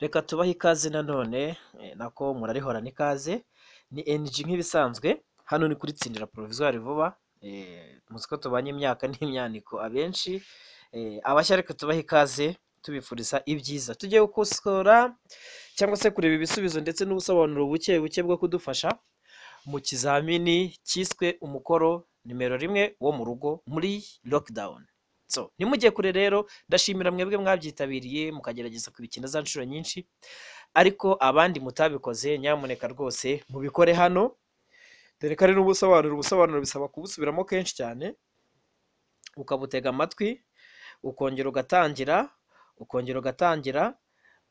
reka tubahe ikaze nanone eh, nako murarihorana ikaze. Ni NG nk'ibisanzwe. Hano ni kuri tsindira provisoire vuba. Eh, muzi ko tubanye imyaka n'imyaniko abenshi. Eh, abashya reka tubahe ikaze tubifuriza ibyiza. Tugiye gukosora cyangwa se kureba ibisubizo ndetse n'ubusobanuro buke buke bwo kudufasha mu kizamini cyiswe umukoro nimero rimwe wo mu rugo muri lockdown. So nimujye kure rero ndashimira mwebwe mwabyitabiriye mukagerageza kubikina za nshuro nyinshi ariko abandi mutabikoze nyamuneka rwose mubikore hano. Dore ko ari n'ubusobanuro ubusobanuro bisaba kubusubiramo kenshi cyane ukabutega amatwi ukongera ugatangira ukongera ugatangira.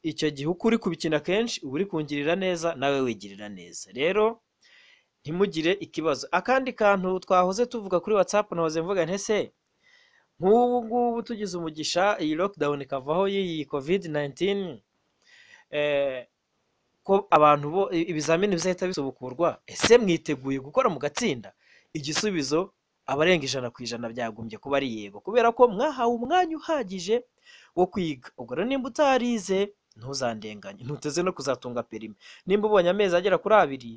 Icyo gihe uko uri kubikina kenshi uba uri kungirira neza nawe wigirira neza. Rero ntimugire ikibazo. Akandi kantu twahoze tuvuga kuri watsapu nahoze mvuga ntese nk'ubu ngubu tugize umugisha iyi lockdown ikavaho y'iyi covid 19 eh, ko abantu bo ibizamini bizahita bisubukurwa ese mwiteguye gukora mu gatsinda? Igisubizo abarenga ijana ku ijana byagombye kuba ari yego kubera ko mwahawe umwanya uhagije wo kwiga. Ubwo rero nimba utarize ntuzandenganye ntuteze no kuzatunga perime. Nimba ubonye amezi agera kuri abiri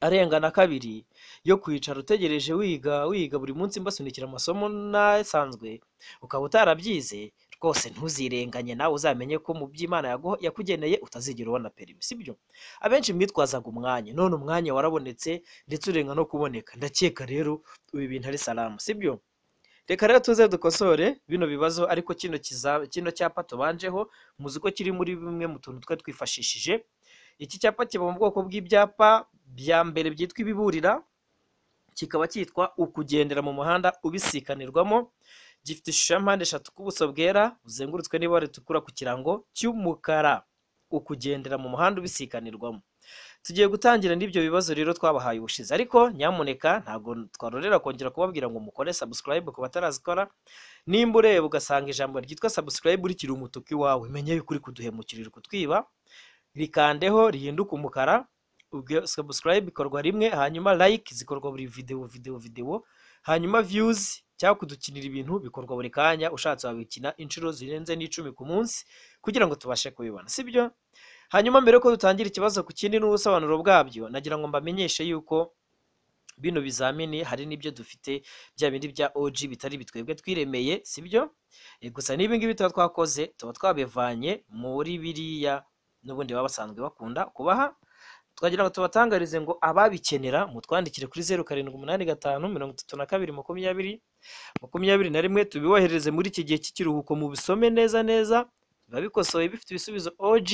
arenga na kabiri yo kwicara utegereje wiga wiga buri munsi mbasunikira amasomo n'asanzwe ukaba utarabyize rwose ntuzirenganye nawe uzamenye ko mu by'imana yakugeneye utazigera ubona perimi sibyo? Abenshi mwitwazaga umwanya none umwanya warabonetse ndetse urenga no kuboneka ndakeka rero ibi bintu ari salamu sibyo? Reka rero tuze dukosore bino bibazo ariko kino cyapa tubanjeho muzi ko kiri muri bimwe mu tuntu twe twifashishije iki cyapa kiba mu bwoko bw'ibyapa bya mbere byitwa ibiburira kikaba cyitwa ukugendera mu muhanda ubisikanirwamo gifite ishusho ya mpande eshatu k'ubuso bwera buzengurutswe n'ibara ritukura ku kirango cy'umukara. Ukugendera mu muhanda ubisikanirwamo. Tugiye gutangira n'ibyo bibazo rero twabahaye ubushize. Ariko nyamuneka ntabwo twarorera kongera kubabwira ngo mukore subscribe ku batarazikora nimba ureba ugasanga ijambo ryitwa subscribe rikiri umutuku iwawe. Menye yuko uri kuduhemukira uri kutwiba rikandeho rihinduka umukara subscribe ikorwa rimwe hanyuma like zikorwa buri video video video hanyuma views cyangwa kudukinira ibintu bikorwa buri kanya ushatse wabikina inshuro zirenze n'icumi ku munsi kugira ngo tubashe kubibona sibyo hanyuma mbere yuko dutangira ikibazo ku kindi n'ubusobanuro bwabyo nagira ngo mbamenyeshe yuko bino bizamini hari n'ibyo dufite bya bindi bya OG bitari bitwebwe twiremeye sibyo Eh, gusa n'ibi ngibi tuba twakoze tuba twabivanye muri biriya n'ubundi baba basanzwe bakunda kubaha twagira ngo tubatangarize ngo ababikenera mutwandikire kuri zeru karindwi umunani gatanu mirongo itatu na kabiri makumyabiri makumyabiri na rimwe tubiboherereze muri iki gihe cy'ikiruhuko mu bisome neza neza biba bikosoye bifite ibisubizo OG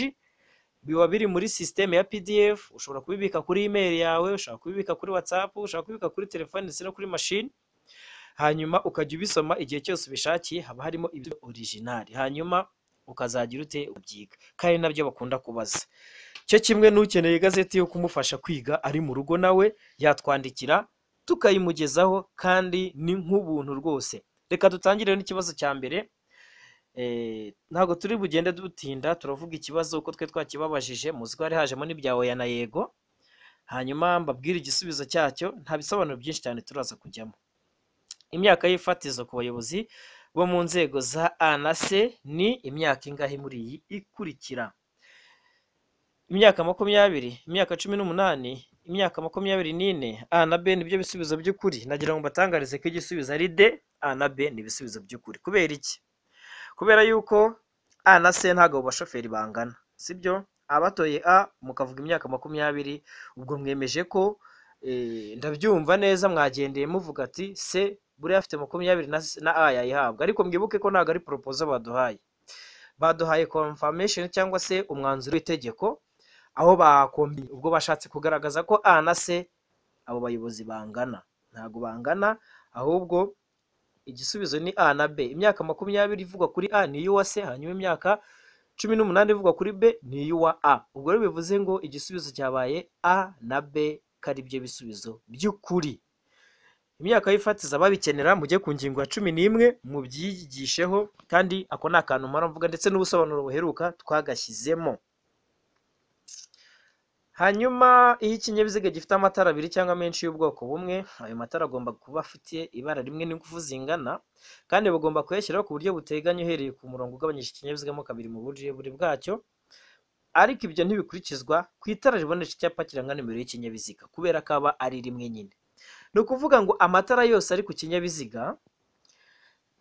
biba biri muri sisiteme ya PDF ushobora kubibika kuri email yawe ushobora kubibika kuri WhatsApp ushobora kubibika kuri telefone ndetse no kuri machine hanyuma ukajya ubisoma igihe cyose ubishakiye haba harimo ibyo original. Hanyuma ukazagira ute ubyiga kandi na byo bakunda kubaza. Cyo kimwe n'ukeneye igazeti yo kumufasha kwiga ari mu rugo nawe yatwandikira tukayimugezaho kandi ni nk'ubuntu rwose. Reka dutangire n'ikibazo cya mbere Eh, ntabwo turi bugende dutinda turavuga ikibazo uko twe twakibabajije muzi ko hari hajemo n'ibya oya na yego. Hanyuma mbabwire igisubizo cyacyo nta bisobanuro byinshi cyane turaza kujyamo. Imyaka y'ifatizo ku bayobozi bo mu nzego za a na c ni imyaka ingahe muri iyi ikurikira? Imyaka makumyabiri imyaka cumi n'umunani imyaka makumyabiri n'ine a na b ni byo bisubizo by'ukuri. Nagira ngo mbatangarize ko igisubizo ari d a na b ni ibisubizo by'ukuri. Kubera iki? Kubera yuko a na c ntabwo bashoferi bangana sibyo abatoye a mukavuga imyaka makumyabiri ubwo mwemeje ko eh, ndabyumva neza mwagendeye muvuga ati c buriya afite makumyabiri na a yayihabwa. Ariko mwibuke ko ntabwo ari poropozo baduhaye. Baduhaye confirmation cyangwa se umwanzuro w'itegeko aho bakombi ubwo bashatse kugaragaza ko a na c abo bayobozi bangana. Ntabwo bangana ahubwo igisubizo ni a na b. Imyaka makumyabiri ivugwa kuri a ni iy'uwa c hanyuma imyaka cumi n'umunani ivugwa kuri b ni iy'uwa a. Ubwo rero bivuze ngo igisubizo cyabaye a na b ko ari byo bisubizo by'ukuri. Imyaka y'ifatiza babikenera mujye ku ngingo ya cumi n'imwe mubyigisheho kandi ako ni akantu mpora mvuga ndetse n'ubusobanuro buheruka twagashyizemo hanyuma iyo ikinyabiziga gifite amatara abiri cyangwa menshi y'ubwoko bumwe ayo matara agomba kuba afite ibara rimwe n'ingufu zingana kandi bagomba kuyashyiraho ku buryo buteganye uhereye ku murongo ugabanyije ikinyabiziga mo kabiri mu burebure bwacyo ariko ibyo ntibikurikizwa ku itara ribonesha icyapa kiranga nimero y'ikinyabiziga kubera ko aba ari rimwe nyine. Ni ukuvuga ngo amatara yose ari ku kinyabiziga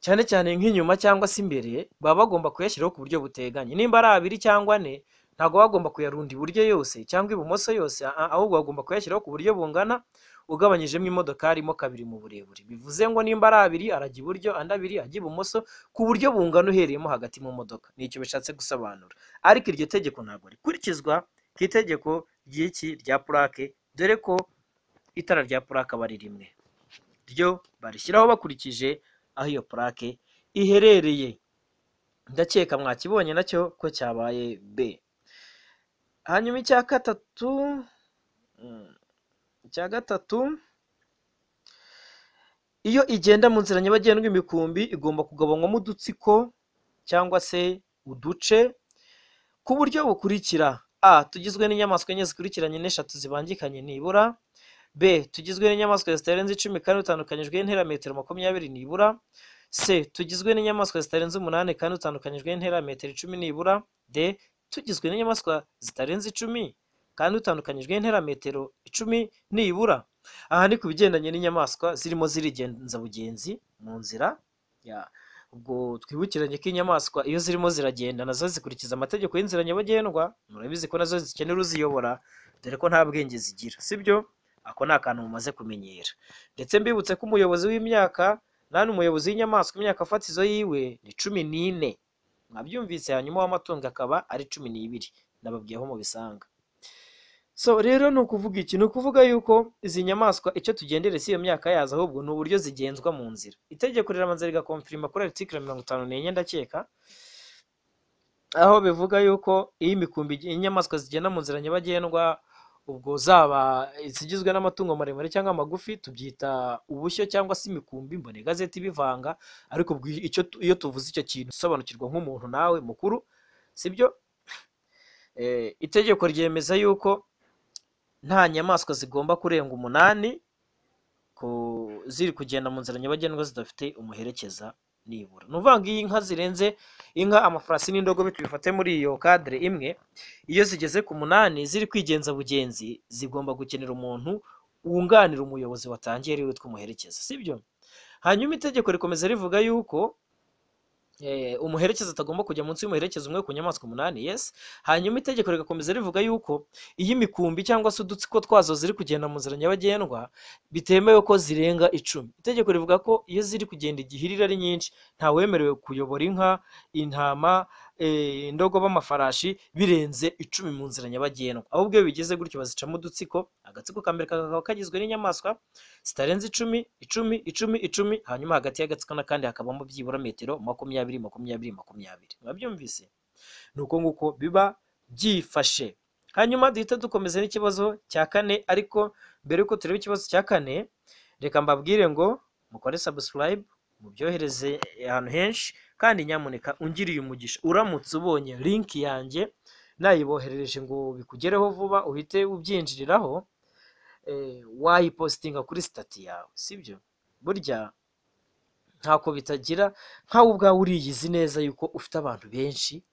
cyane cyane nk'inyuma cyangwa se imbere baba bagomba kuyashyiraho ku buryo buteganye. Nimba ari abiri cyangwa ane ntabwo bagomba kuyarunda iburyo yose cyangwa ibumoso yose ah, ahubwo bagomba kuyashyiraho ku buryo bungana ugabanyijemo imodokari mo kabiri mu burebure. Bivuze ngo nimba ari abiri arajya iburyo andi abiri ajya ibumoso ku buryo bungana uhereyemo hagati mu modoka. Nicyo bishatse gusobanura. Ariko iryo tegeko ntabwo rikurikizwa ku itegeko ry'iki rya purake dore ko itara rya purake aba ari rimwe. Ryo barishyiraho bakurikije aho iyo purake iherereye. Ndakeka mwakibonye na cyo ko cyabaye b. Hanyuma icya gatatu mm, icya gatatu iyo igenda mu nzira nyabagendwa imikumbi igomba kugabanywamo udutsiko cyangwa se uduce ku buryo bukurikira. A tugizwe n'inyamaswa enye zikurikiranye n'eshatu zibangikanye nibura. B tugizwe n'inyamaswa zitarenze icumi kandi dutandukanyijwe n'intera metero makumyabiri nibura. C tugizwe n'inyamaswa zitarenze umunani kandi dutandukanyijwe n'intera metero icumi nibura. D tugizwe n'inyamaswa zitarenze icumi kandi dutandukanyijwe n'intera metero icumi nibura. Aha ni ku bigendanye n'inyamaswa zirimo zirigenza bugenzi mu nzira ya. Ubwo twibukiranye ko inyamaswa iyo zirimo ziragenda na zo zikurikiza amategeko y'inzira nyabagendwa murabizi ko na zo zikenera uziyobora dore ko nta bwenge zigira sibyo? Ako ni akantu mumaze kumenyera. Ndetse mbibutse ko umuyobozi w'imyaka nani umuyobozi w'inyamaswa imyaka fatizo yiwe ni cumi n'ine. Mwabyumvise hanyuma w'amatungo akaba ari cumi n'ibiri. Nababwiye aho mubisanga. So rero ni ukuvuga iki? Ni ukuvuga yuko izi nyamaswa icyo tugendere si iyo myaka yazo ahubwo ni uburyo zigenzwa mu nzira. Itegeko rirabanza rigakomfirima kuri aritikira mirongo itanu n'enye ndakeka aho bivuga yuko iyo imikumbi inyamaswa zigenda mu nzira nyabagendwa ubwo zaba izigizwe n'amatungo maremare cyangwa amagufi tubyita ubushyo cyangwa se imikumbi mbona igazeti ibivanga ariko iyo tuvuze icyo kintu usobanukirwa nk'umuntu nawe mukuru sibyo? Eh, itegeko ryemeza yuko nta nyamaswa zigomba kurenga umunani ziri kugenda mu nzira nyabagendwa zidafite umuherekeza nibura. Ni ukuvuga ngo iyo inka zirenze inka amafarasi n'indogobe tubifate muri iyo kadire imwe iyo zigeze ku munani ziri kwigenza bugenzi zigomba gukenera umuntu wunganira umuyobozi watangiye ari we witwa umuherekeza sibyo hanyuma itegeko rikomeza rivuga yuko eh, umuherekeza atagomba kujya munsi y'umuherekeza umwe ku nyamaswa umunani yes? Hanyuma itegeko rigakomeza rivuga yuko iyo imikumbi cyangwa se udutsiko twazo ziri kugenda mu nzira nyabagendwa bitemewe ko zirenga icumi. Itegeko rivuga ko iyo ziri kugenda igihirira ari nyinshi ntawemerewe kuyobora inka intama indogobe amafarashi birenze icumi mu nzira nyabagendwa. Ahubwo iyo bigeze gutyo bazicamo udutsiko agatsiko ka mbere kakaba kagizwe n'inyamaswa zitarenze icumi icumi icumi icumi hanyuma hagati y'agatsiko n'akandi hakabamo byibura metero makumyabiri makumyabiri makumyabiri. Mwabyumvise? Ni uko nguko biba byifashe. Hanyuma duhita dukomeza n'ikibazo cya kane ariko mbere y'uko tureba ikibazo cya kane reka mbabwire ngo mukore subscribe mubyohereze ahantu henshi kandi nyamuneka ungiriye umugisha uramutse ubonye link yanjye nayiboherereje ngo bikugereho vuba uhite ubyinjiriraho eh, wayipositinga kuri sitati yawe sibyo? Burya ntako bitagira nkawe ubwawe uriyizi neza yuko ufite abantu benshi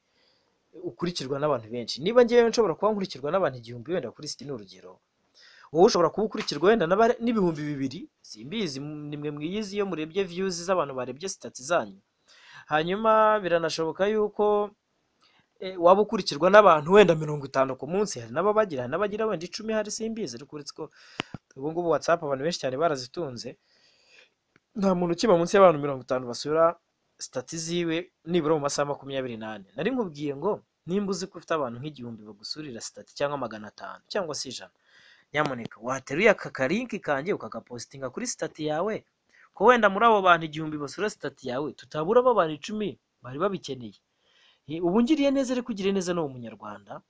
ukurikirwa n'abantu benshi. Niba ngewe nshobora kuba nkurikirwa n'abantu igihumbi wenda kuri siti ni urugero. Wowe ushobora kuba ukurikirwa wenda n'ibihumbi bibiri. Simbizi nimwe mwiyizi iyo murebye viyuzi z'abantu barebye sitati zanyu. Hanyuma biranashoboka yuko eh, waba ukurikirwa n'abantu wenda mirongo itanu ku munsi hari n'ababagira n'abagira wenda icumi hari simbizi uretse ko ubu ngubu watsapu abantu benshi cyane barazitunze nta muntu ukiba munsi y'abantu mirongo itanu basura sitati ziwe nibura mu masaha makumyabiri n'ane. Nari nkubwiye ngo nimba uzi ko ufite abantu nk'igihumbi bagusurira sitati cyangwa magana atanu cyangwa se ijana nyamuneka wateruye aka karinki kanjye ukagapositinga kuri sitati yawe ko wenda muri abo bantu igihumbi basura sitati yawe tutaburamo abantu icumi bari babikeneye. Ubu ngiriye neza ariko ugiriye neza n'uwo munyarwanda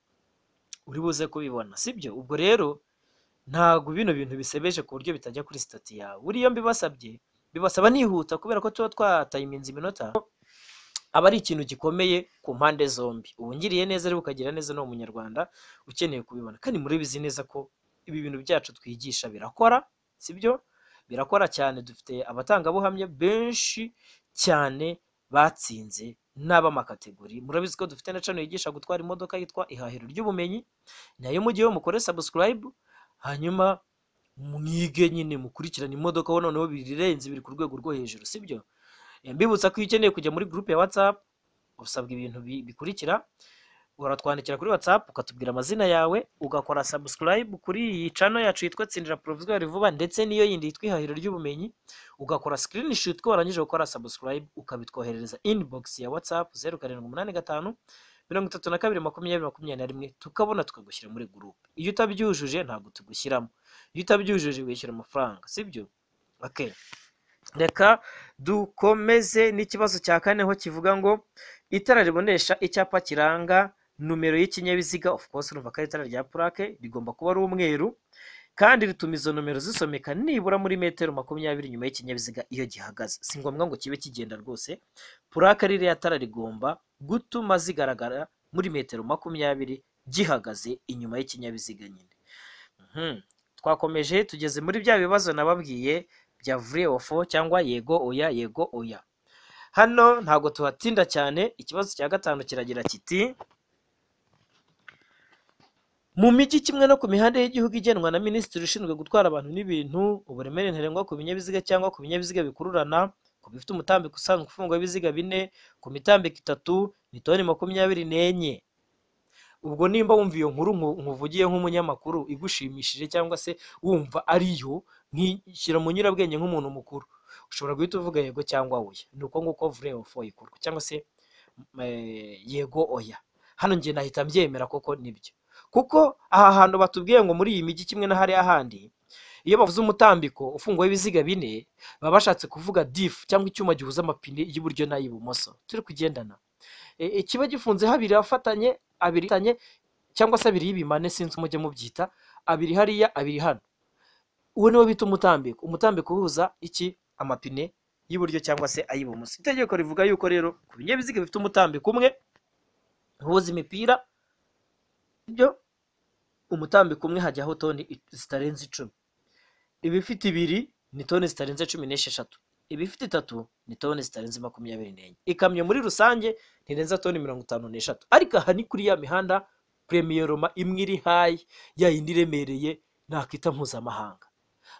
uri buze kubibona sibyo? Ubwo rero ntabwo bino bintu bisebeje ku buryo bitajya kuri sitati yawe. Buriya mbibasabye bibasaba nihuta kubera ko tuba twatayiminze iminota aba ari ikintu gikomeye ku mpande zombi. Ubu ngiriye neza ariko ukagira neza n'uwo munyarwanda ukeneye kubibona. Kandi murabizi neza ko ibi bintu byacu twigisha birakora sibyo? Birakora cyane dufite abatangabuhamya benshi cyane batsinze n'ab'amakategori. Murabizi ko dufite na cano yigisha gutwara imodoka yitwa ihahiro ry'ubumenyi na yo mujyeho mukore subscribe hanyuma mwige nyine mukurikirane imodoka aho noneho birirenze biri ku rwego rwo hejuru sibyo mbibutsa ko iyo ukeneye kujya muri groupe ya whatsapp usabwa ibintu bi- bikurikira. Uratwandikira kuri whatsapp ukatubwira amazina yawe ugakora subscribe kuri iyi channel yacu yitwa tsindira provisoire vuba ndetse n'iyo yindi yitwa ihahiro ry'ubumenyi ugakora ko warangije gukora subscribe ukabitwoherereza inbox ya whatsapp zeru karindwi umunani gatanu mirongo itatu na kabiri makumyabiri makumyabiri na rimwe tukabona tukagushyira muri groupe iyo utabyujuje ntabwo tugushyiramo. Iyo utabyujuje wishyura amafaranga sibyo? Okay reka dukomeze n'ikibazo cya kane ho kivuga ngo itara ribonesha icyapa kiranga numero y'ikinyabiziga of course urumva ko ari itara rya purake rigomba kuba ari umweru kandi rituma izo nomero zisomeka nibura muri metero makumyabiri nyuma y'ikinyabiziga iyo gihagaze. Si ngombwa ngo kibe kigenda rwose purake ririya tara rigomba gutuma zigaragara muri metero makumyabiri gihagaze inyuma y'ikinyabiziga nyine. Mhm. twakomeje tugeze muri bya bibazo nababwiye bya vure ofo cyangwa yego oya yego oya. Hano ntabwo tuhatinda cyane ikibazo cya gatanu kiragira kiti mu mijyi kimwe no ku mihanda y'igihugu igenwa na minisitiri ushinzwe gutwara abantu n'ibintu uburemere ntarengwa ku binyabiziga cyangwa ku binyabiziga bikururana ku bifite umutambiko usanzwe ufungwa w'ibiziga bine ku mitambiko itatu ni toni makumyabiri n'enye. Ubwo nimba wumva iyo nkuru nku- nkuvugiye nk'umunyamakuru igushimishije cyangwa se wumva ariyo nkishyira mu nyurabwenge nk'umuntu mukuru. Ushobora guhita uvuga yego cyangwa oya. Ni uko nguko vure ofo ikorwa. Cyangwa se eh, yego oya. Hano njye nahita mbyemera koko ni byo. Kuko aha hantu batubwiye ngo muri iyi mijyi kimwe na hariya handi iyo bavuze umutambiko ufungwaho ibiziga bine baba bashatse kuvuga difu cyangwa icyuma gihuza amapine y'iburyo n'ay'ibumoso. Turi kugendana. E, e, kiba gifunze habiri afatanye abiri afatanye cyangwa se abiri y'ibimane sinzi mujye mubyita abiri hariya abiri hano. Uwo niwo bita umutambiko. Umutambiko uhuza iki? Amapine y'iburyo cyangwa se ay'ibumoso. Itegeko rivuga yuko rero ku binyabiziga bifite umutambiko umwe uhuza imipira ibyo umutambiko umwe hajyaho toni zitarenze icumi. Ibifite ibiri ni toni zitarenze cumi n'esheshatu. Ibifite itatu ni toni zitarenze makumyabiri n'enye. Ikamyo muri rusange ntirenza toni mirongo itanu n'eshatu. Ariko aha ni kuri ya mihanda premieroma imwe iri hayi ya yindi iremereye nakita mpuzamahanga.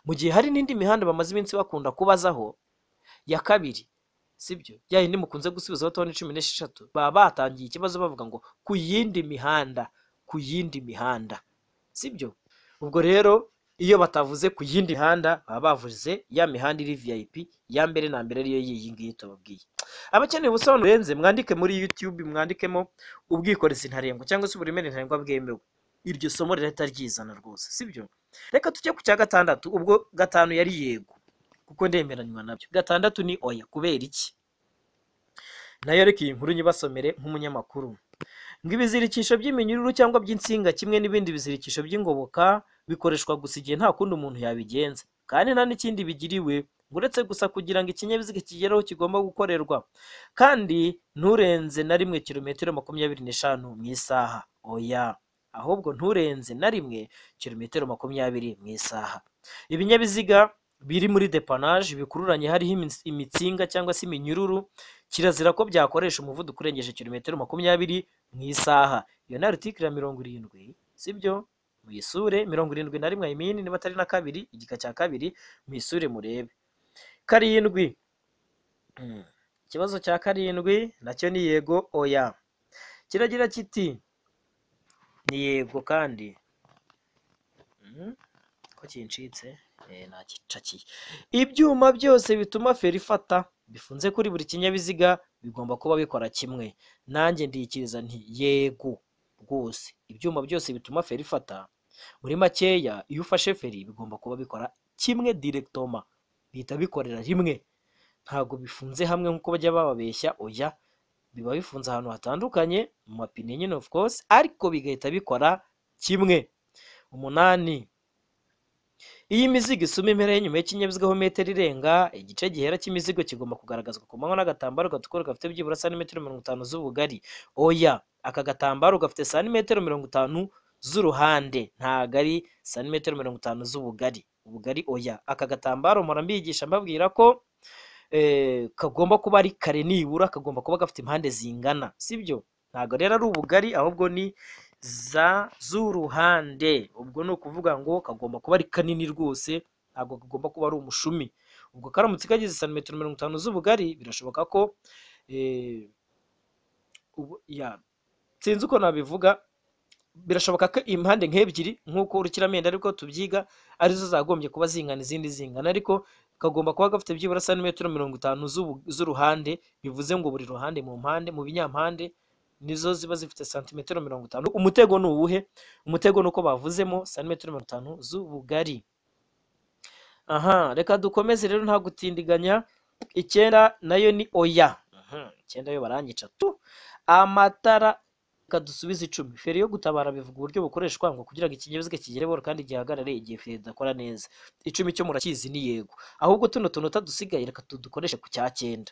Mu gihe hari n'indi mihanda bamaze iminsi bakunda kubazaho ya kabiri sibyo? Ya yindi mukunze gusubizaho toni cumi n'esheshatu baba batangiye ikibazo bavuga ngo ku yindi mihanda ku yindi mihanda. Sibyo? Ubwo rero iyo batavuze ku yindi mihanda baba bavuze ya mihanda iri vip ya mbere na mbere ariyo y'iyi ngiyi tubabwiye. Abakeneye ubusobanuro burenze mwandike muri youtube mwandikemo ubwikorezi ntarengwa cyangwa se uburemere ntarengwa bwemewe. Iryo somo rirahita ryizana rwose sibyo? Reka tujye ku cya gatandatu ubwo gatanu yari yego kuko ndemeranywa na byo. Gatandatu ni oya kubera iki? Nayo reka iyi nkuru nyibasomere nk'umunyamakuru. Ngo ibizirikisho by'iminyururu cyangwa by'insinga kimwe n'ibindi bizirikisho by'ingoboka bikoreshwa gusa igihe nta kundi umuntu yabigenza. Kandi nta n'ikindi bigiriwe uretse gusa kugira ngo ikinyabiziga kigereho kigomba gukorerwa. Kandi nturenze na rimwe kilometero makumyabiri n'eshanu mu isaha. Oya! Ahubwo nturenze na rimwe kilometero makumyabiri mu isaha. Ibinyabiziga biri muri depanage bikururanye hariho imitsinga cyangwa se iminyururu kirazira ko byakoresha umuvuduko urengeje kilometero makumyabiri mu isaha. Iyo ni aritikiri ya mirongo irindwi sibyo? Muyisure mirongo irindwi na rimwe ayimini niba atari na kabiri igika cya kabiri muyisure murebe. Karindwi. Mm. ikibazo cya karindwi na cyo ni yego oya. Kiragira kiti ni yego kandi. Mm. ko kincitse? Eh, nagicakiye ibyuma byose bituma feri ifata. Bifunze kuri buri kinyabiziga bigomba kuba bikora kimwe. Nanjye ndikiriza nti yego rwose. Ibyuma byose bituma feri ifata muri makeya iyo ufashe feri bigomba kuba bikora kimwe direktoma bihita bikorera rimwe. Ntabwo bifunze hamwe nk'uko bajya bababeshya. Oya biba bifunze ahantu hatandukanye mu mapine nyine of course ariko bigahita bikora kimwe. Umunani iyo imizigo isuma impera y'inyuma y'ikinyabiziga aho metero irenga igice gihera cy'imizigo kigomba kugaragazwa ku manywa n'agatambaro gatukura gafite byibura santimetero mirongo itanu z'ubugari. Oya aka gatambaro gafite santimetero mirongo itanu z'uruhande. Ntago ari santimetero mirongo itanu z'ubugari. Ubugari oya. Aka gatambaro mpora mbigisha mbabwira ko eh, kagomba kuba ari kare nibura kagomba kuba gafite impande zingana. Sibyo? Ntabwo rero ari ubugari ahubwo ni za z'uruhande. Ubwo ni ukuvuga ngo kagomba kuba ari kanini rwose ntabwo kagomba kuba ari umushumi. Ubwo karamutse kagize santimetero mirongo itanu z'ubugari birashoboka ko eh, sinzi uko nabivuga birashoboka ko impande nk'ebyiri nk'uko urukiramende ariko tubyiga ari zo zagombye kuba zingana izindi zingana. Ariko kagomba kuba gafite byibura santimetero mirongo itanu z'uruhande bivuze ngo buri ruhande mu mpande mu binyampande nizo ziba zifite santimetero mirongo itanu. Umutego ni uwuhe? Umutego ni uko bavuzemo santimetero mirongo itanu z'ubugari. Aha reka dukomeze rero nta gutindiganya icyenda na yo ni oya. Icyenda yo barangica tu amatara reka dusubize icumi. Feri yo gutabara bivuga uburyo bukoreshwa ngo kugira ngo ikinyabiziga kigere buhoro kandi gihagarare igihe feri idakora neza. Icumi cyo murakizi ni yego. Ahubwo tuno tunota dusigaye reka tudukoreshe ku cya cyenda.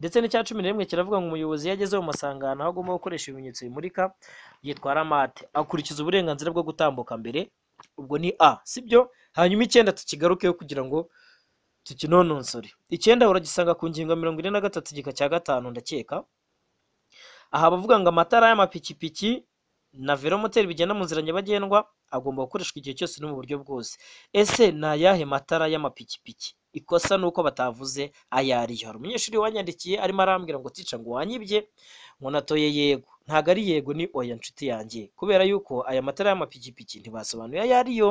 Ndetse n'icya cumi na rimwe kiravuga ngo umuyobozi iyo ageze mu masangano aho agomba gukoresha ibimenyetso bimurika yitwara mate. Akurikiza uburenganzira bwo gutambuka mbere ubwo ni a sibyo? Hanyuma icyenda tukigarukeho kugira ngo tukinononsore. Icyenda uragisanga ku ngingo mirongo ine na gatatu igika cya gatanu ndakeka. Aha bavuga ngo amatara y'amapikipiki na velomoteri bigenda mu nzira nyabagendwa agomba gukoreshwa igihe cyose no mu buryo bwose. Ese ni ayahe matara y'amapikipiki? Ikosa ni uko batavuze ayo ariyo hari umunyeshuri wanyandikiye arimo arambwira ngo tica ngo wanyibye. Ngo natoye yego. Ntabwo ari yego ni oya nshuti yanjye. Kubera yuko aya matara y'amapikipiki ntibasobanuye ayo ariyo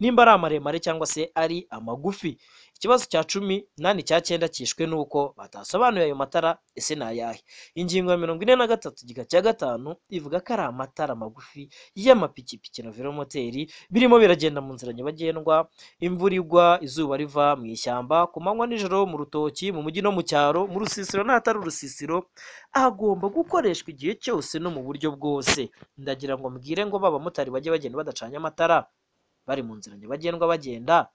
nimba ari amaremare cyangwa se ari amagufi. Ikibazo cya cumi nani cya cyenda cyishwe nuko batasobanuye ayo matara ese ni ayahe? Ingingo ya mirongo ine na gatatu igika cya gatanu ivuga ko ari amatara magufi y'amapikipiki na velomoteri birimo biragenda mu nzira nyabagendwa imvura igwa izuba riva mu ishyamba ku manywa nijoro mu rutoki mu mujyi no mu cyaro mu rusisiro n'ahatari urusisiro agomba gukoreshwa igihe cyose no mu buryo bwose. Ndagira ngo mbwire ngo ba bamotari bajye bagenda badacanye amatara bari mu nzira nyabagendwa bagenda.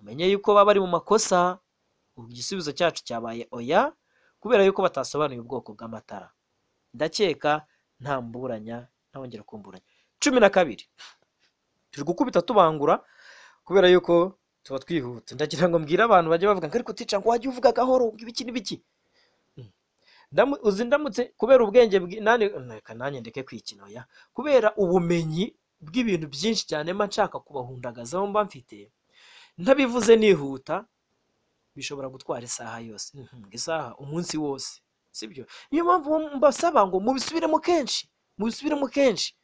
Umenye yuko baba bari mu makosa? Ubu igisubizo cyacu cyabaye oya kubera yuko batasobanuye ubwoko bw'amatara. Ndakeka nta mburanya ntawongera kumburanya. Cumi na kabiri. Turi gukubita tubangura kubera yuko tuba twihuta ndagira ngo mbwire abantu bajye bavuga ngo ariko tica ngo wajye uvuga gahoro ibiki n'ibiki Mm. Ndamu- uzi ndamutse kubera ubwenge nanjye ndeke kwikina oya. Kubera ubumenyi bw'ibintu byinshi cyane mba nshaka kubahundagazaho mba mfite ntabivuze nihuta bishobora gutwara isaha yose. Mhm, isaha umunsi wose sibyo? Niyo mpamvu mbasaba ngo mubisubiremo kenshi mubisubiremo kenshi.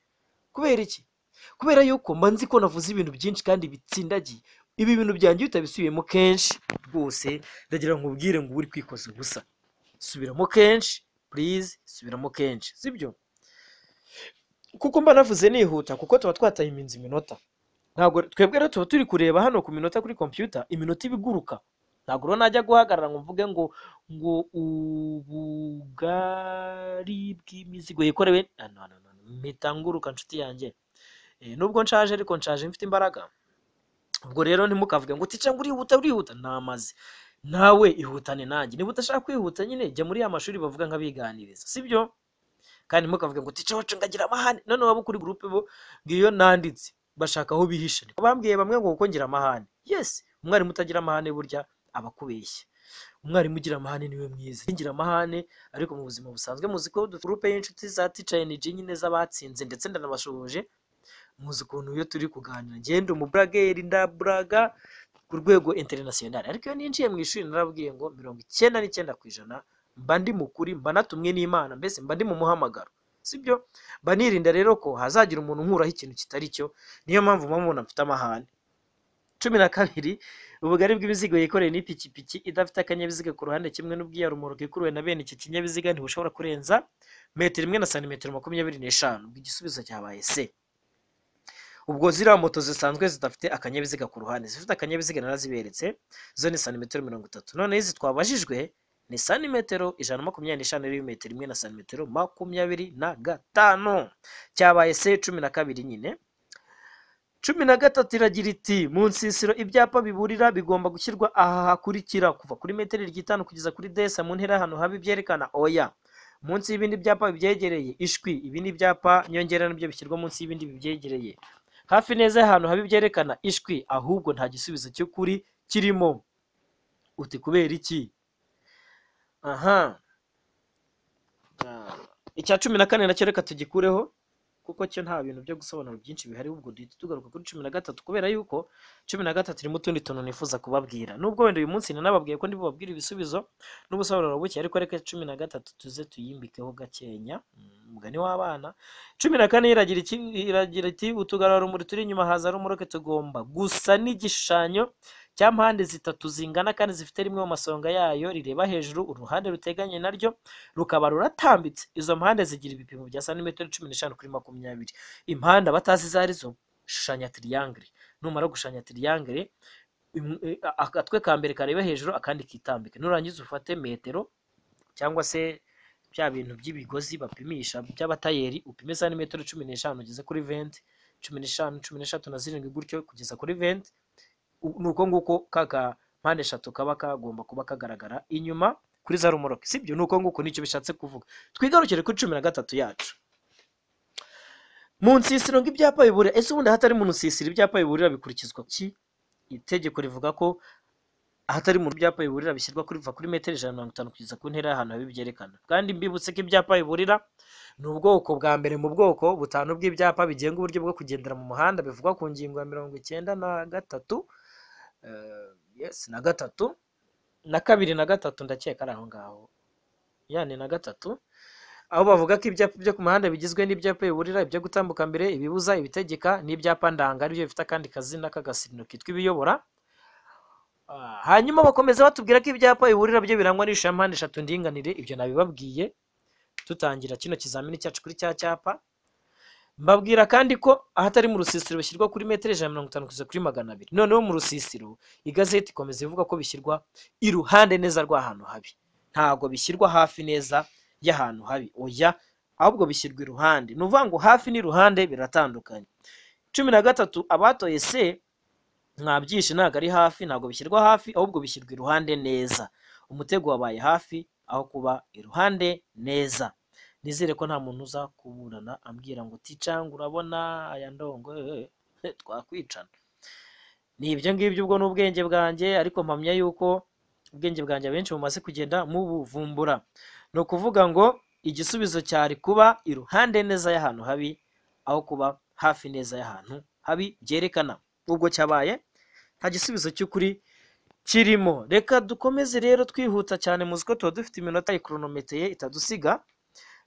Kubera iki? Kubera yuko mba nzi ko navuze ibintu byinshi kandi bitsindagiye. Ibi bintu byanjye utabisubiyemo kenshi rwose ndagira ngo ubwire ngo uri kwikoza ubusa. Subiramo kenshi purize subiramo kenshi sibyo? Kuko mba navuze nihuta kuko tuba twataye iminsi iminota. Ntabwo twebwe rero tuba turi kureba hano ku minota kuri kompiyuta iminota iba iguruka. Ntabwo rero najya guhagarara ngo mvuge ngo ngo ubugari bw'imizigo yikorewe Ah, no, no, no, no. mpita nguruka nshuti yanjye. Eh, nubwo nshaje ariko nshaje mfite imbaraga. Ubwo rero ntimukavuge ngo tica ngo urihuta urihuta. Namaze. Nawe ihutane nanjye. Niba udashaka kwihuta nyine jya muri ya mashuri bavuga nk'abiganiriza sibyo? Kandi ntimukavuge ngo tica wacu ngagira amahane. None waba kuri gurupe bo ngo iyo nanditse. Bashaka aho bihisha bambwiye bamwe ngo kuko ngira amahane. Yes umwarimu utagira amahane burya aba akubeshya. Umwarimu ugira amahane ni we mwiza. Ngira amahane ariko mu buzima busanzwe muzi ko gurupe y'inshuti za tica energy nyine z'abatsinze ndetse ndanabashoboje muzi ukuntu iyo turi kuganira. Ngenda umuburageri ndaburaga ku rwego interinasiyonari ariko iyo ninjiye mu ishuri narabwiye ngo mirongo icyenda n'icyenda ku ijana mba ndi mu kuri mba natumwe n'imana mbese mba ndi mu muhamagaro. Sibyo? Mba nirinda rero ko hazagira umuntu nkuraho ikintu kitari cyo. Niyo mpamvu muba mubona mfite amahane. Cumi na kabiri ubugari bw'imizigo yikoreye n'ipikipiki idafite akanyabiziga ku ruhande kimwe n'ubwiyarumuro bwikuruwe na bene iki kinyabiziga ntibushobora kurenza metero imwe na santimetero makumyabiri n'eshanu. Igisubizo cyabaye se ubwo ziriya moto zisanzwe zidafite akanyabiziga ku ruhande. Zifite akanyabiziga naraziberetse zo ni santimetero mirongo itatu. Noneho izi twabajijwe ni santimetero ijana na makumyabiri n'eshanu rero metero imwe na santimetero makumyabiri na gatanu. Cyabaye se cumi na kabiri nyine. Cumi na gatatu iragira iti mu nsisiro ibyapa biburira bigomba gushyirwa aha hakurikira kuva kuri metero ry'itanu kugeza kuri desa mu ntera y'ahantu haba ibyerekana oya. Munsi y'ibindi byapa bibyegereye ishwi ibindi byapa nyongera ni byo bishyirwa munsi y'ibindi bibyegereye. Hafi neza y'ahantu haba ibyerekana ishwi ahubwo nta gisubizo cy'ukuri kirimo. Uti kubera iki? Aha. Ah, icya cumi na kane na cyo reka tugikureho kuko cyo nta bintu byo gusobanura byinshi bihari ubwo duhita tugaruka kuri cumi na gatatu kubera yuko cumi na gatatu irimo utundi tuntu nifuza kubabwira. Nubwo wenda uyu munsi nanababwiye ko ndibubabwire ibisubizo n'ubusobanuro buke ariko reka cumi na gatatu tuze tuyimbikeho gakenya umugani w'abana. Cumi na kane iragira iti utugarurarumuri turi inyuma haza rumoroke tugomba. Gusa n'igishushanyo cya mpande zitatu zingana kandi zifite rimwe mu masonga yayo rireba hejuru uruhande ruteganye naryo rukaba ruratambitse. Izo mpande zigira ibipimo bya santimetero cumi n'eshanu kuri makumyabiri. Impande abatazi izo ari zo shushanya tiriyangere numara gushushanya tiriyangere im- e, a- agatwe ka mbere kareba hejuru akandi kitambike. Nurangiza ufate metero cyangwa se bya bintu by'ibigozi bapimisha by'abatayeri upime santimetero cumi n'eshanu ugeze kuri venti cumi n'eshanu cumi n'eshatu na zirindwi gutyo kugeza kuri venti ni uko nguko ka mpande eshatu kaba kagomba kuba kagaragara inyuma kuri za rumoroke sibyo ni uko nguko ni cyo bishatse kuvuga. Twigarukire kuri cumi na gatatu yacu. Mu nsisiro ngo ibyapa biburira ese ubundi ahatari mu nsisiro ibyapa biburira bikurikizwa ki? Itegeko rivuga ko ahatari mu byapa biburira bishyirwa kuri va kuri metero ijana na mirongo itanu kugeza ku ntera y'ahantu habi byerekana. Kandi mbibutse ko ibyapa biburira ni ubwoko bwa mbere mu bwoko butanu bw'ibyapa bigenga uburyo bwo kugendera mu muhanda bivugwa ku ngingo ya mirongo icyenda na gatatu eh, yes na gatatu. Na kabiri na gatatu ndakeka ari aho ngaho. Yani na gatatu. Aho bavuga ko ibyapa byo ku muhanda bigizwe n'ibyapa biburira ibyo gutambuka mbere ibibuza ibitegeka n'ibyapa ndanga ari byo bifite akandi kazina k'agasirino kitwa ibiyobora. Ah, hanyuma bakomeza batubwira ko ibyapa biburira byo birangwa n'ishusho eshatu ndinganire ibyo nabibabwiye. Tutangira kino kizamini cyacu kuri cya cyapa. Mbabwira kandi ko ahatari mu rusisiro bishyirwa kuri metero ijana na mirongo itanu kugeza kuri magana abiri. Noneho mu rusisiro igazeti ikomeza ivuga ko bishyirwa iruhande neza rw'ahantu habi. Ntabwo bishyirwa hafi neza y'ahantu habi. Oya ahubwo bishyirwa iruhande. Ni ukuvuga ngo hafi n'iruhande biratandukanye. Cumi na gatatu abatoye se mwabyishe ntabwo ari hafi ntabwo bishyirwa hafi ahubwo bishyirwa iruhande neza. Umutego wabaye hafi aho kuba iruhande neza. Nizere ko nta muntu uza kuburana ambwira ngo ticanga urabona aya ndongo twakwicana. Ni ibyo ngibyo ubwo ni ubwenge bwanjye ariko mpamya yuko ubwenge bwanjye abenshi bumaze kugenda mubuvumbura. Ni ukuvuga ngo igisubizo cyari kuba iruhande neza y'ahantu habi aho kuba hafi neza y'ahantu habi byerekana. Ubwo cyabaye nta gisubizo cy'ukuri kirimo. Reka dukomeze rero twihuta cyane muzi ko tuba dufite iminota ikoronometeye itadusiga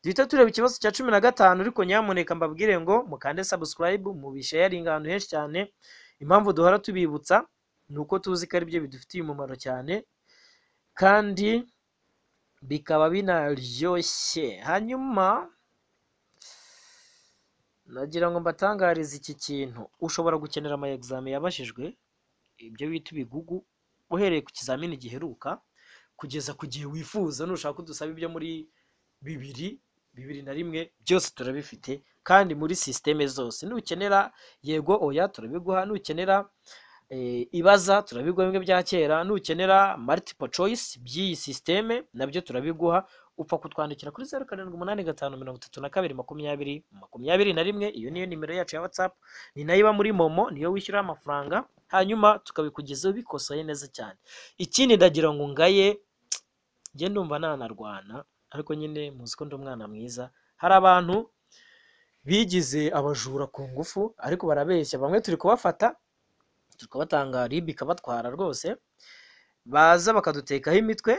duhita tureba ikibazo cya cumi na gatanu ariko nyamuneka mbabwire ngo mukande subscribe mubisharinga ahantu henshi cyane. Impamvu duhora tubibutsa ni uko tuzi ko ari byo bidufitiye umumaro cyane kandi bikaba binaryoshye. Hanyuma nagira ngo mbatangarize iki kintu. Ushobora gukenera ama examen yabashijwe ibyo bita ibigugu uhereye ku kizamini giheruka kugeza ku gihe wifuza nushaka udusaba ibyo muri bibiri bibiri na rimwe byose turabifite. Kandi muri sisiteme zose nukenera yego oya turabiguha nukenera eh, ibaza turabiguha bimwe bya kera nukenera multiple choice by'iyi sisiteme na byo turabiguha. Upfa kutwandikira kuri zeru karindwi umunani gatanu mirongo itatu na kabiri makumyabiri makumyabiri na rimwe. Iyo niyo nimero yacu ya watsapu ni na yo iba muri momo niyo wishyuraho amafaranga. Hanyuma tukabikugezaho bikosoye neza cyane. Ikindi ndagira ngo ngaye njye ndumva nanarwana ariko nyine muzi ko ndi umwana mwiza. Hari abantu bigize abajura ku ngufu ariko barabeshya. Bamwe turi kubafata turi kubatanga ribi ikabatwara rwose baza bakadutekaho imitwe.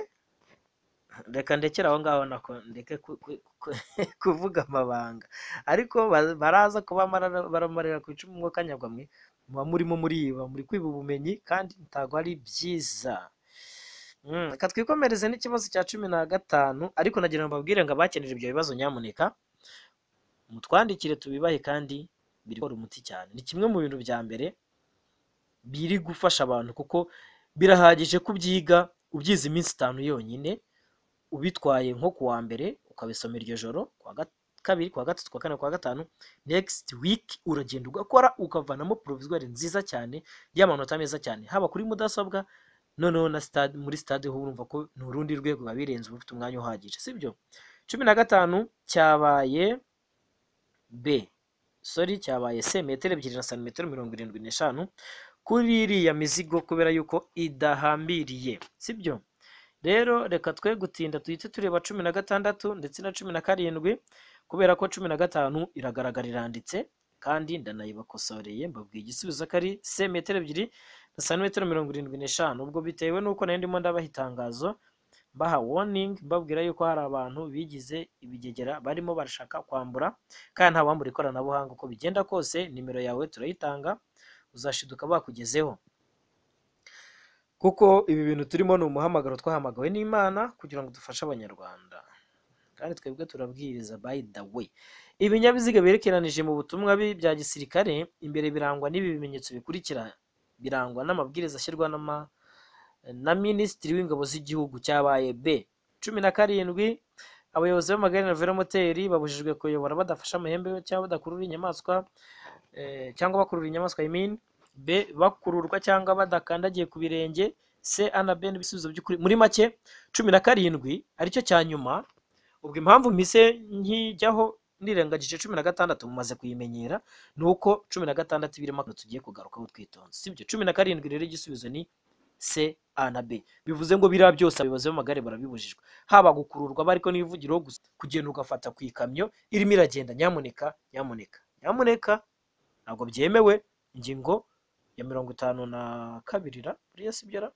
Reka ndekere aho ngaho nako ndeke ku- ku- ku- kuvuga amabanga. Ariko ba- baraza kuba baramarira ku icumu umwuka nyabwamwe muba murimo muriba muri kwiba ubumenyi kandi ntabwo ari byiza. Reka twikomereze n'ikibazo cya cumi na gatanu ariko nagira ngo mbabwire ngo abakenera ibyo bibazo nyamuneka. Mutwandikire tubibahe kandi biri gukora umuti cyane. Ni kimwe mu bintu bya mbere biri gufasha abantu kuko birahagije kubyiga ubyize iminsi itanu yonyine ubitwaye nko ku wa mbere ukabisoma iryo joro ku wa kabiri ku wa gatatu ku wa kane ku wa gatanu next week uragenda ugakora ukavanamo provisoire nziza cyane y'amanota meza cyane. Haba kuri mudasobwa noneho na stade muri stade ho urumva ko ni urundi rwego biba birenze uba ufite umwanya uhagije sibyo? Cumi na gatanu cyabaye b. Sorry cyabaye c metero ebyiri na santimetero mirongo irindwi n'eshanu kuri iriya mizigo kubera yuko idahambiriye sibyo? Rero reka twe gutinda duhite tureba cumi na gatandatu ndetse na cumi na karindwi kubera ko cumi na gatanu iragaragara iranditse. Kandi ndanayibakosoreye. Mbabwiye igisubizo ko ari se metero ebyiri na santimetero mirongo irindwi n'eshanu. Ubwo bitewe n'uko nari ndimo ndabaha itangazo baha warning mbabwira yuko hari abantu bigize ibigegera barimo barashaka kwambura kandi nta wambura ikoranabuhanga. Uko bigenda kose nimero yawe turayitanga uzashiduka bakugezeho. Kuko ibi bintu turimo ni umuhamagaro twahamagawe n'imana kugira ngo dufashe abanyarwanda. Kandi twebwe turabwiriza by the way. Ibinyabiziga berekeranije mu butumwa bya gisirikare imbere birangwa n'ibi bimenyetso bikurikira. Birangwa n'amabwiriza ashyirwa na minisitiri w'ingabo z'igihugu cyabaye b. Cumi na karindwi abayobozi b'amagare na velomoteri babujijwe kuyobora badafashe amahembe cyangwa badakurura inyamaswa eh, cyangwa bakurura inyamaswa I mean b bakururwa cyangwa badakandagiye ku birenge c a na b n'ibisubizo by'ukuri. Muri make cumi na karindwi ari cyo cya nyuma ubwo impamvu mpise nkijyaho nirengagije cumi na gatandatu mumaze kuyimenyera ni uko cumi na gatandatu ibirimo tugiye kugarukaho twitonze. Sibyo? cumi na karindwi rero igisubizo ni c a na b. Bivuze ngo biriya byose abayobozi b'amagare barabibujijwe. Haba gukururwa aba ariko n'ivugiro gusa kugenda ugafata ku ikamyo irimo iragenda. Nyamuneka nyamuneka. Nyamuneka ntabwo byemewe ingingo ya mirongo itanu na kabiri ra? Buriya si byo ra?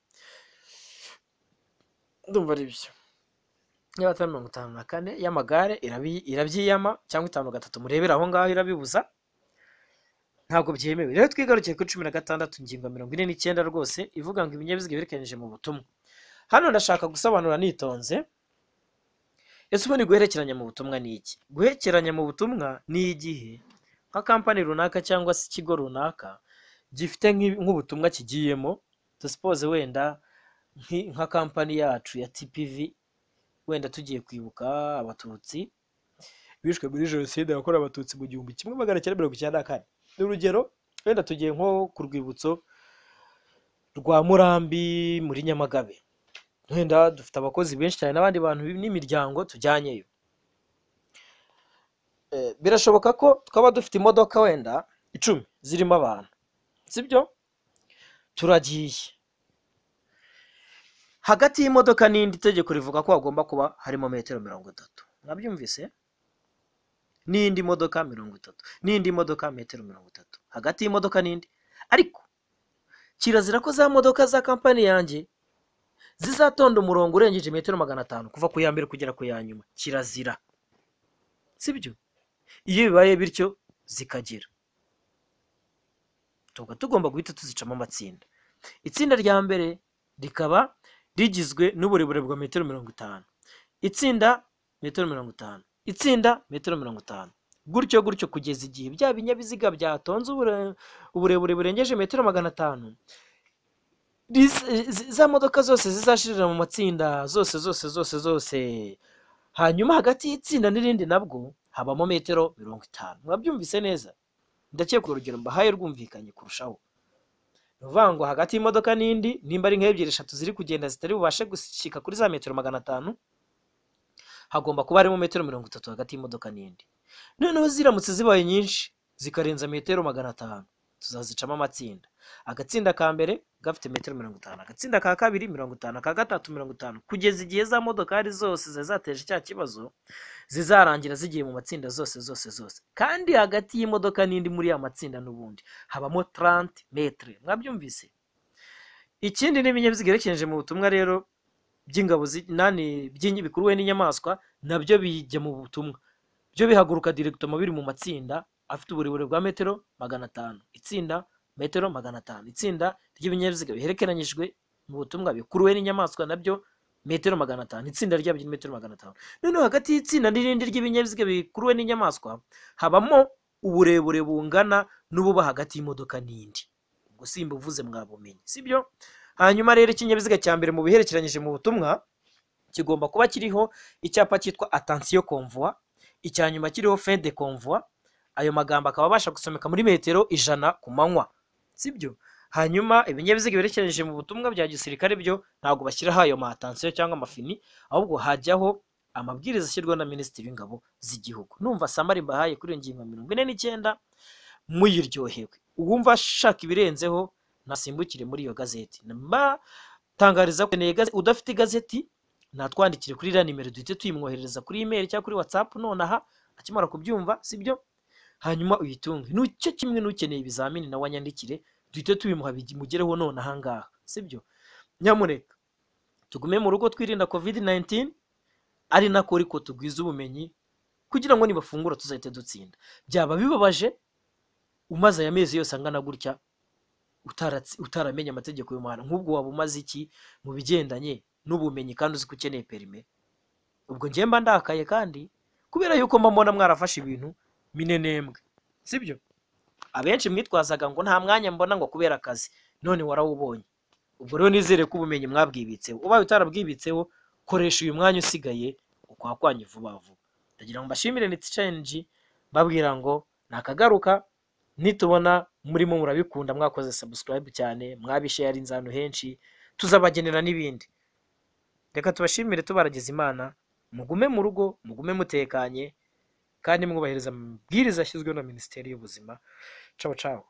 Ndumva ari byo. Niba atari mirongo itanu na kane y'amagare irabyiyama cyangwa itanu gatatu murebera aho ngaho irabibuza. Ntabwo byemewe. Rero twigarukiye kuri cumi na gatandatu ingingo mirongo ine n'icyenda rwose ivuga ngo ibinyabiziga birekeranije mu butumwa. Hano ndashaka gusobanura nitonze. Ese ubundi guherekeranya mu butumwa ni iki? Guhekeranya mu butumwa ni igihe nka kampani runaka cyangwa se ikigo runaka gifite nk'ubutumwa kigiyemo dusipoze wenda nka kampani yacu ya tpv wenda tugiye kwibuka abatutsi. Bishwe muri jenoside yakorewe abatutsi mu gihumbi kimwe magana cyenda mirongo icyenda na kane. Ni urugero wenda tugiye nko ku rwibutso rwa murambi muri nyamagabe. Wenda dufite abakozi benshi cyane n'abandi bantu n'imiryango tujyanyeyo. Eh, birashoboka ko twaba dufite imodoka wenda icumi zirimo abantu. Sibyo? Turagiye. Hagati y'imodoka n'indi itegeko rivuga ko hagomba kuba harimo metero mirongo itatu. Mwabyumvise? N'indi modoka mirongo itatu. N'indi modoka metero mirongo itatu. Hagati y'imodoka n'indi. Ariko kirazira ko za modoka za kampani yanjye zizatonda umurongo urengeje metero magana atanu kuva ku ya mbere kugera ku ya nyuma. Kirazira. Sibyo iyo bibaye bityo zikagera tuba tugomba guhita tuzicamo amatsinda. Itsinda rya mbere rikaba rigizwe n'uburebure bwa metero mirongo itanu. Itsinda metero mirongo itanu. Itsinda metero mirongo itanu. Gutyo gutyo kugeza igihe bya binyabiziga byatonze ubure- uburebure burengeje metero magana atanu. Za modoka zose zizashirira mu matsinda zose zose zose zose. Hanyuma hagati y'itsinda n'irindi nabwo habamo metero mirongo itanu. Mwabyumvise neza? Ndakeka urugero mbahaye rwumvikanye kurushaho. Ngo hagati y'imodoka n'indi nimba ari nk'ebyiri eshatu ziri kugenda zitari bubashe gushyika kuri za metero magana atanu hagomba kuba harimo metero mirongo itatu hagati y'imodoka n'indi. Noneho ziramutse zibaye nyinshi zikarenza metero magana atanu. Tuzazicamo amatsinda. Agatsinda ka mbere gafite metero mirongo itanu agatsinda ka kabiri mirongo itanu aka gatatu mirongo itanu. Kugeza igihe za modokari zose zari zateje cya kibazo zizarangira zigiye mu matsinda zose zose zose. Kandi hagati y'imodoka n'indi muri ya matsinda n'ubundi habamo 30 metre. Mwabyumvise? Ikindi n'ibinyabiziga byerekeje mu butumwa rero by'ingabo nani bikuruwe n'inyamaswa na byo bijya mu butumwa. Byo bihaguruka direkitoma biri mu matsinda afite uburebure bwa metero magana atanu. Itsinda metero magana atanu. Itsinda ry'ibinyabiziga biherekeranyijwe mu butumwa bikuruwe n'inyamaswa na byo metero magana atanu. Itsinda ryabyo ni metero magana atanu. Noneho hagati y'itsinda n'irindi ry'ibinyabiziga bikuruwe n'inyamaswa habamo uburebure bungana n'ububa hagati y'imodoka n'indi. Ubwo simba uvuze mwabumenye sibyo? Hanyuma rero ikinyabiziga cya mbere mu biherekeranyije mu butumwa kigomba kuba kiriho icyapa cyitwa atansiyo konvoi icya nyuma kiriho fin de convoi ayo magambo akaba abasha gusomeka muri metero ijana ku manywa. Sibyo? Hanyuma ibinyabiziga biherekeje mu butumwa bya gisirikare byo ntabwo bashyiraho ayo matansiyo cyangwa amafini ahubwo hajyaho amabwiriza ashyirwaho na minisitiri w'ingabo z'igihugu. Numva samari mbahaye kuri iyo ngingo mirongo ine n'icyenda muyiryohewe. Uwumva ashaka ibirenzeho nasimbukire muri iyo gazeti mba tangariza ko udafite igazeti natwandikire kuri iriya nimero duhite tuyimwoherereza kuri imeri cyangwa kuri watsapu nonaha akimara kubyumva sibyo? Hanyuma uyitunge. N'icyo kimwe n'ukeneye ibizamini nawe anyandikire duhite tubimuha bimugereho none ahangaha sibyo? Nyamuneka tugume mu rugo twirinda covid 19 ari nako ariko tugwiza ubumenyi kugira ngo nibafungura tuzahite dutsinda. Byaba bibabaje umaze aya mezi yose angana gutya utaramenya amategeko y'umuhanda nk'ubwo waba umaze iki mu bigendanye n'ubumenyi kandi uzi ko ukeneye perime ubwo njye mba ndakaye kandi kubera yuko mbona mwarafashe ibintu minenembwe. Sibyo? Abenshi mwitwazaga ngo nta mwanya mbona ngo kubera akazi. None warawubonye. Ubwo rero nizere ko ubumenyi mwabwibitseho. Ubaye utarabwibitseho koresha uyu mwanya usigaye ukwakwanyu vuba vuba. Ndagira ngo mbashimire niti challenge mbabwira ngo nakagaruka nitubona murimo murabikunda mwakoze subscribe cyane mwabisharinze ahantu henshi tuzabagenera n'ibindi. Reka tubashimire tubaragize imana mugume mu rugo mugume mutekanye kandi mwubahiriza amabwiriza ashyizweho na minisiteri y'ubuzima. Cawo cawo